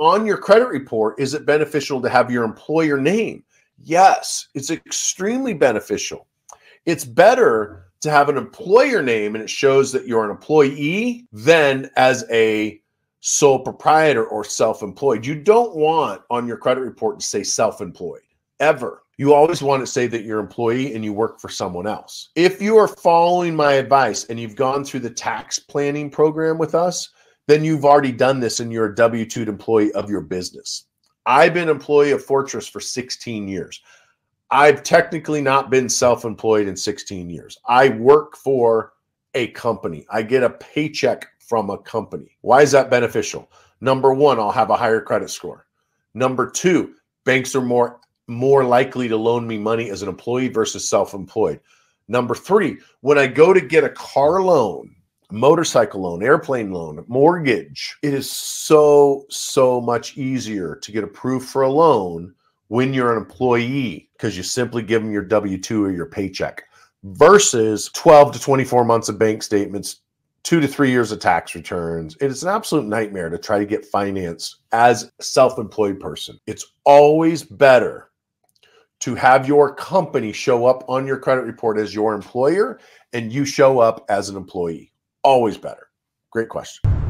on your credit report, is it beneficial to have your employer name? Yes, it's extremely beneficial. It's better to have an employer name and it shows that you're an employee than as a sole proprietor or self employed. You don't want on your credit report to say self employed ever. You always want to say that you're employee and you work for someone else. If you are following my advice and you've gone through the tax planning program with us, then you've already done this and you're a W 2 employee of your business. I've been employee of Fortress for 16 years. I've technically not been self employed in 16 years. I work for a company, I get a paycheck from a company. Why is that beneficial? Number one, I'll have a higher credit score. Number two, banks are more more likely to loan me money as an employee versus self-employed. Number three, when I go to get a car loan, motorcycle loan, airplane loan, mortgage, it is so, so much easier to get approved for a loan when you're an employee because you simply give them your W 2 or your paycheck versus 12 to 24 months of bank statements, two to three years of tax returns. It is an absolute nightmare to try to get finance as a self employed person. It's always better to have your company show up on your credit report as your employer and you show up as an employee. Always better. Great question.